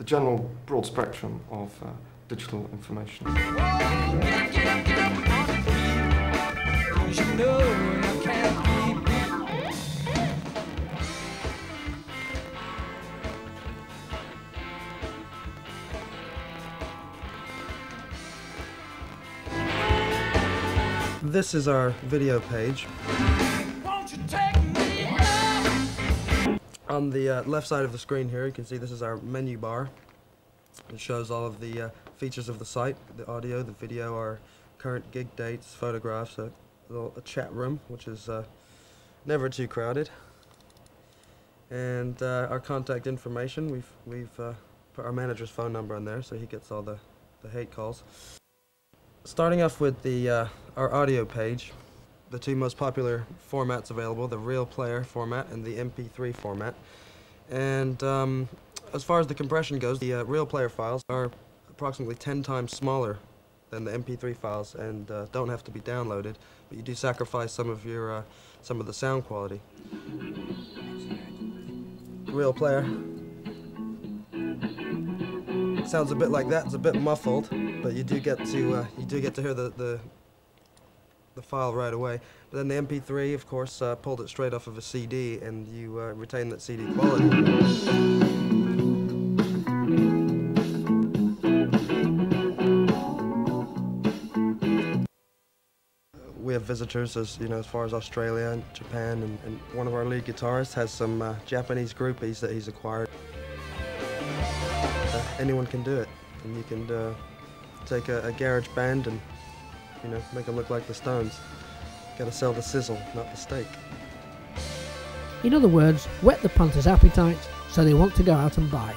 the general broad spectrum of uh, digital information. This is our video page. On the uh, left side of the screen here, you can see this is our menu bar. It shows all of the uh, features of the site, the audio, the video, our current gig dates, photographs, a, little, a chat room, which is uh, never too crowded. And uh, our contact information, we've, we've uh, put our manager's phone number on there so he gets all the, the hate calls. Starting off with the uh, our audio page, the two most popular formats available, the real player format and the MP3 format. And um, as far as the compression goes, the uh, real player files are approximately 10 times smaller than the MP3 files and uh, don't have to be downloaded, but you do sacrifice some of your uh, some of the sound quality. Real player sounds a bit like that. It's a bit muffled, but you do get to uh, you do get to hear the, the the file right away. But then the MP3, of course, uh, pulled it straight off of a CD, and you uh, retain that CD quality. We have visitors as you know as far as Australia and Japan, and, and one of our lead guitarists has some uh, Japanese groupies that he's acquired. Uh, anyone can do it, and you can uh, take a, a garage band and you know, make them look like the Stones. Gotta sell the sizzle, not the steak. In other words, whet the punter's appetite so they want to go out and buy.